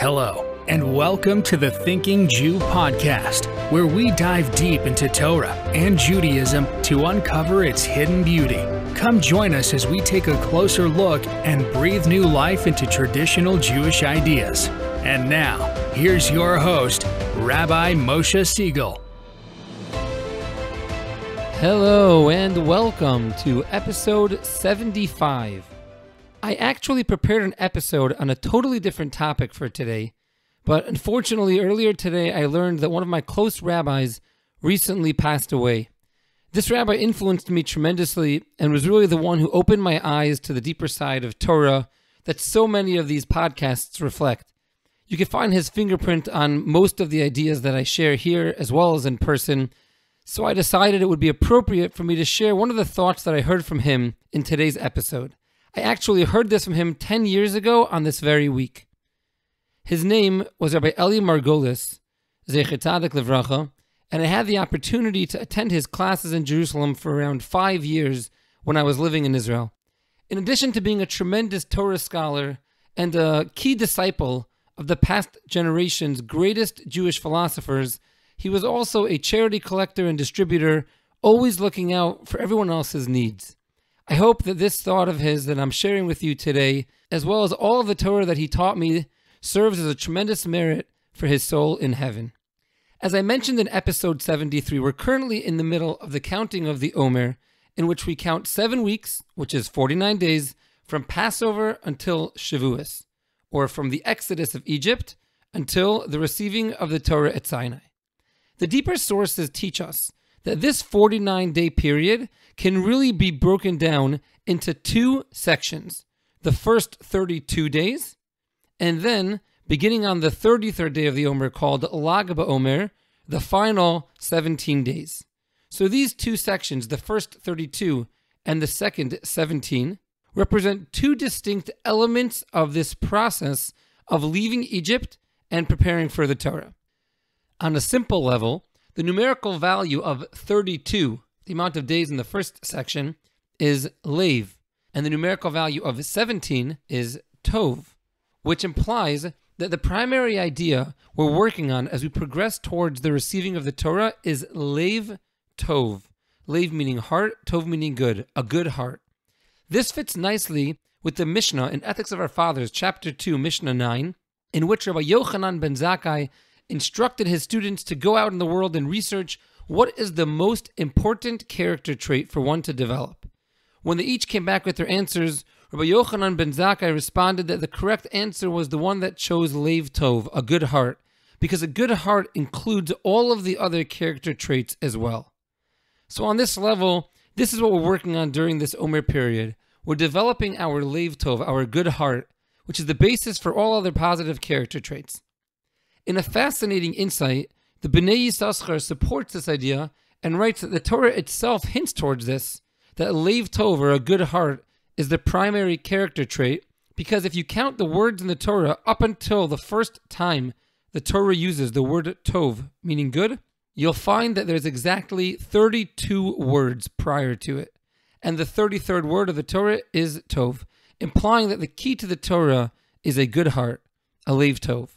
Hello, and welcome to the Thinking Jew podcast, where we dive deep into Torah and Judaism to uncover its hidden beauty. Come join us as we take a closer look and breathe new life into traditional Jewish ideas. And now, here's your host, Rabbi Moshe Siegel. Hello, and welcome to episode 75. I actually prepared an episode on a totally different topic for today, but unfortunately, earlier today I learned that one of my close rabbis recently passed away. This rabbi influenced me tremendously and was really the one who opened my eyes to the deeper side of Torah that so many of these podcasts reflect. You can find his fingerprint on most of the ideas that I share here as well as in person, so I decided it would be appropriate for me to share one of the thoughts that I heard from him in today's episode. I actually heard this from him 10 years ago on this very week. His name was Rabbi Eli Margulies, Zechetzadik Levracha, and I had the opportunity to attend his classes in Jerusalem for around five years when I was living in Israel. In addition to being a tremendous Torah scholar and a key disciple of the past generation's greatest Jewish philosophers, he was also a charity collector and distributor, always looking out for everyone else's needs. I hope that this thought of his that I'm sharing with you today, as well as all of the Torah that he taught me, serves as a tremendous merit for his soul in heaven. As I mentioned in episode 73, we're currently in the middle of the counting of the Omer, in which we count seven weeks, which is 49 days, from Passover until Shavuos, or from the exodus of Egypt until the receiving of the Torah at Sinai. The deeper sources teach us that this 49 day period can really be broken down into two sections the first 32 days, and then beginning on the 33rd day of the Omer, called Lag BaOmer, the final 17 days. So these two sections, the first 32 and the second 17, represent two distinct elements of this process of leaving Egypt and preparing for the Torah. On a simple level, the numerical value of 32, the amount of days in the first section, is Lev, and the numerical value of 17 is Tov, which implies that the primary idea we're working on as we progress towards the receiving of the Torah is Lev Tov. Lev meaning heart, Tov meaning good, a good heart. This fits nicely with the Mishnah in Ethics of Our Fathers, chapter 2, Mishnah 9, in which Rabbi Yochanan ben Zakkai instructed his students to go out in the world and research what is the most important character trait for one to develop. When they each came back with their answers, Rabbi Yochanan ben Zakkai responded that the correct answer was the one that chose Lev Tov, a good heart, because a good heart includes all of the other character traits as well. So on this level, this is what we're working on during this Omer period. We're developing our Lev Tov, our good heart, which is the basis for all other positive character traits. In a fascinating insight, the Bnei Yissaschar supports this idea and writes that the Torah itself hints towards this, that Lev Tov, or a good heart, is the primary character trait, because if you count the words in the Torah up until the first time the Torah uses the word Tov, meaning good, you'll find that there's exactly 32 words prior to it. And the 33rd word of the Torah is Tov, implying that the key to the Torah is a good heart, a Lev Tov.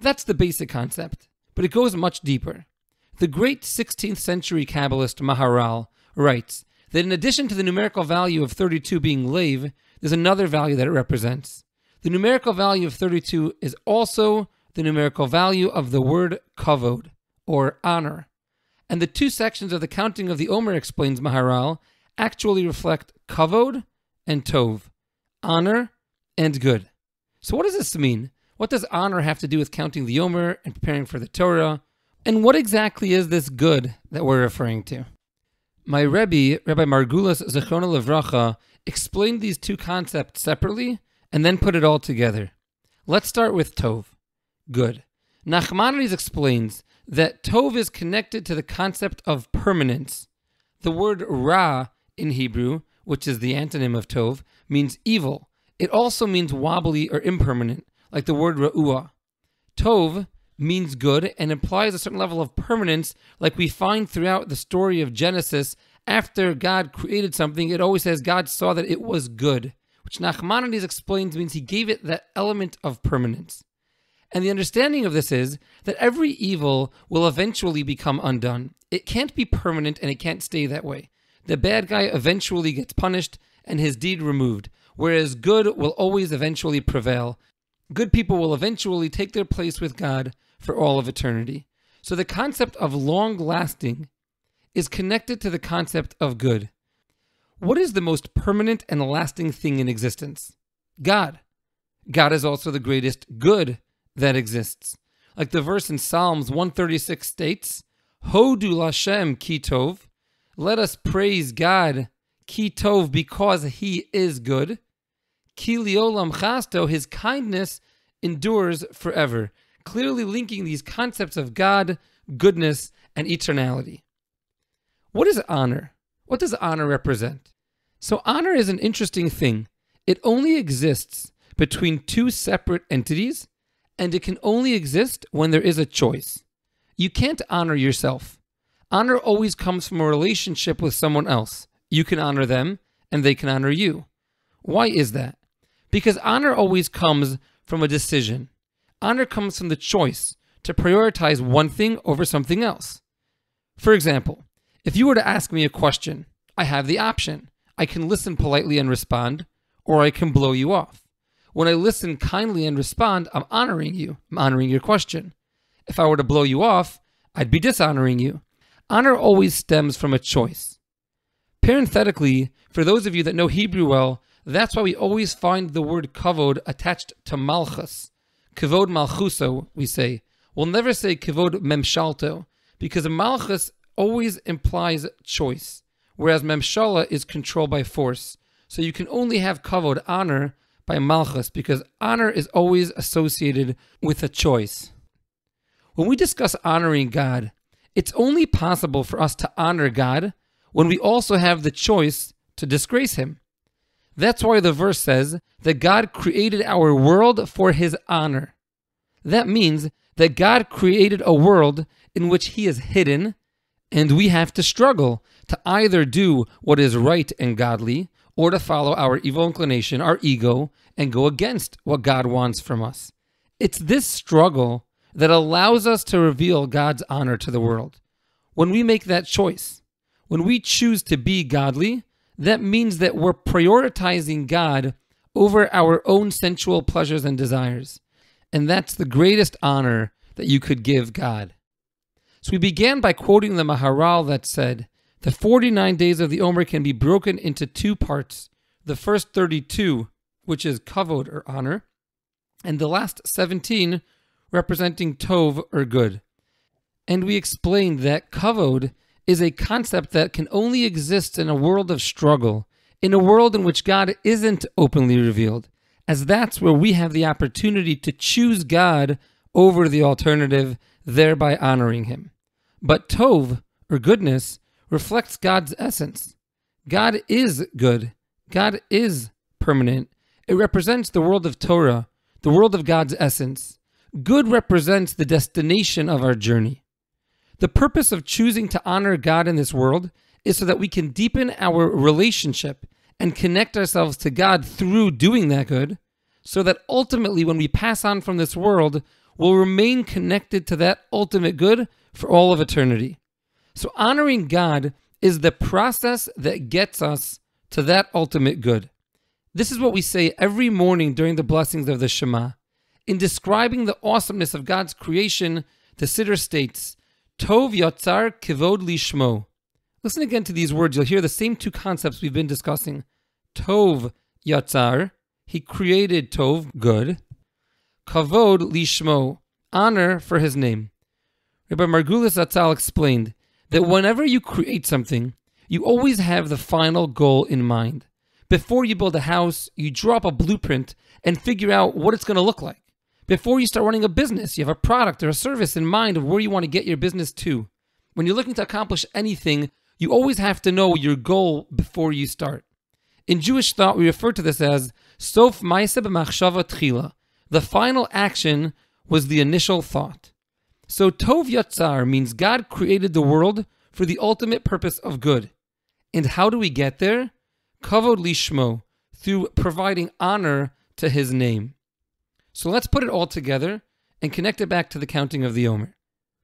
That's the basic concept, but it goes much deeper. The great 16th century Kabbalist Maharal writes that in addition to the numerical value of 32 being Lev, there's another value that it represents. The numerical value of 32 is also the numerical value of the word kavod, or honor. And the two sections of the counting of the Omer, explains Maharal, actually reflect kavod and tov, honor and good. So what does this mean? What does honor have to do with counting the Omer and preparing for the Torah? And what exactly is this good that we're referring to? My Rebbe, Rabbi Margulies Zechona Levracha, explained these two concepts separately and then put it all together. Let's start with Tov, good. Nachmanides explains that Tov is connected to the concept of permanence. The word Ra in Hebrew, which is the antonym of Tov, means evil. It also means wobbly or impermanent like the word ra'ua. Tov means good and implies a certain level of permanence, like we find throughout the story of Genesis. After God created something, it always says God saw that it was good, which Nachmanides explains means he gave it that element of permanence. And the understanding of this is that every evil will eventually become undone. It can't be permanent and it can't stay that way. The bad guy eventually gets punished and his deed removed, whereas good will always eventually prevail. Good people will eventually take their place with God for all of eternity. So the concept of long lasting is connected to the concept of good. What is the most permanent and lasting thing in existence? God. God is also the greatest good that exists. Like the verse in Psalms 136 states, Hodu Lashem Kitov, let us praise God, Kitov, because he is good. Kiliolam Chasto, his kindness endures forever. Clearly linking these concepts of God, goodness, and eternality. What is honor? What does honor represent? So, honor is an interesting thing. It only exists between two separate entities, and it can only exist when there is a choice. You can't honor yourself. Honor always comes from a relationship with someone else. You can honor them, and they can honor you. Why is that? Because honor always comes from a decision. Honor comes from the choice to prioritize one thing over something else. For example, if you were to ask me a question, I have the option. I can listen politely and respond, or I can blow you off. When I listen kindly and respond, I'm honoring you. I'm honoring your question. If I were to blow you off, I'd be dishonoring you. Honor always stems from a choice. Parenthetically, for those of you that know Hebrew well, that's why we always find the word kavod attached to malchus. Kavod malchuso, we say. We'll never say kavod memshalto, because malchus always implies choice, whereas memshala is controlled by force. So you can only have kavod, honor, by malchus, because honor is always associated with a choice. When we discuss honoring God, it's only possible for us to honor God when we also have the choice to disgrace Him. That's why the verse says that God created our world for his honor. That means that God created a world in which he is hidden, and we have to struggle to either do what is right and godly or to follow our evil inclination, our ego, and go against what God wants from us. It's this struggle that allows us to reveal God's honor to the world. When we make that choice, when we choose to be godly, that means that we're prioritizing God over our own sensual pleasures and desires. And that's the greatest honor that you could give God. So we began by quoting the Maharal that said, The 49 days of the Omer can be broken into two parts. The first 32, which is kavod or honor, and the last 17, representing tov or good. And we explained that kavod is a concept that can only exist in a world of struggle, in a world in which God isn't openly revealed, as that's where we have the opportunity to choose God over the alternative, thereby honoring Him. But Tov, or goodness, reflects God's essence. God is good, God is permanent. It represents the world of Torah, the world of God's essence. Good represents the destination of our journey. The purpose of choosing to honor God in this world is so that we can deepen our relationship and connect ourselves to God through doing that good, so that ultimately, when we pass on from this world, we'll remain connected to that ultimate good for all of eternity. So, honoring God is the process that gets us to that ultimate good. This is what we say every morning during the blessings of the Shema. In describing the awesomeness of God's creation, the Siddur states, Tov Yatzar Kivod Lishmo. Listen again to these words. You'll hear the same two concepts we've been discussing. Tov Yatzar, he created Tov, good. Kavod Lishmo, honor for his name. Rabbi Margulies Atzal explained that whenever you create something, you always have the final goal in mind. Before you build a house, you draw up a blueprint and figure out what it's going to look like. Before you start running a business, you have a product or a service in mind of where you want to get your business to. When you're looking to accomplish anything, you always have to know your goal before you start. In Jewish thought, we refer to this as Sof Maisa b'machshava tchila. The final action was the initial thought. So Tov Yatzar means God created the world for the ultimate purpose of good. And how do we get there? Kavod lishmo, through providing honor to his name. So let's put it all together and connect it back to the counting of the Omer.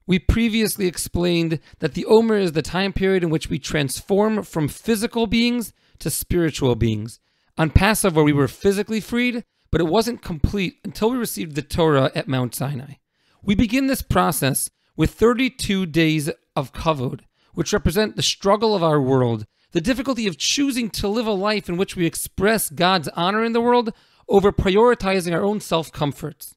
We previously explained that the Omer is the time period in which we transform from physical beings to spiritual beings. On Passover, we were physically freed, but it wasn't complete until we received the Torah at Mount Sinai. We begin this process with 32 days of kavod, which represent the struggle of our world, the difficulty of choosing to live a life in which we express God's honor in the world over prioritizing our own self comforts.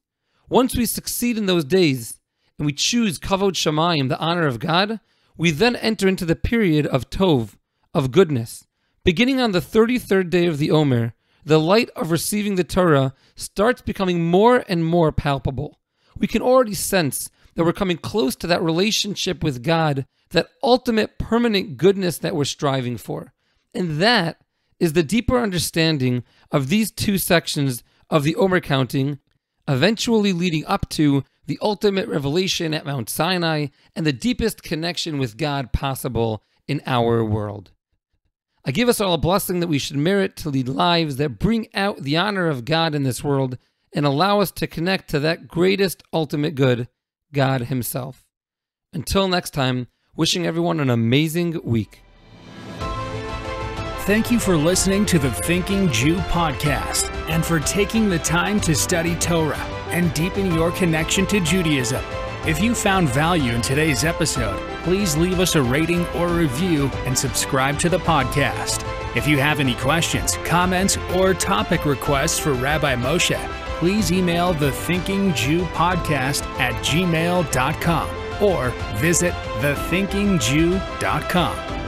Once we succeed in those days, and we choose Kavod Shamayim, the honor of God, we then enter into the period of Tov, of goodness. Beginning on the 33rd day of the Omer, the light of receiving the Torah starts becoming more and more palpable. We can already sense that we're coming close to that relationship with God, that ultimate permanent goodness that we're striving for. And that is the deeper understanding of these two sections of the Omer counting, eventually leading up to the ultimate revelation at Mount Sinai, and the deepest connection with God possible in our world. I give us all a blessing that we should merit to lead lives that bring out the honor of God in this world and allow us to connect to that greatest ultimate good, God Himself. Until next time, wishing everyone an amazing week. Thank you for listening to the Thinking Jew podcast and for taking the time to study Torah and deepen your connection to Judaism. If you found value in today's episode, please leave us a rating or review and subscribe to the podcast. If you have any questions, comments, or topic requests for Rabbi Moshe, please email the Thinking Jew podcast at gmail.com or visit thethinkingjew.com.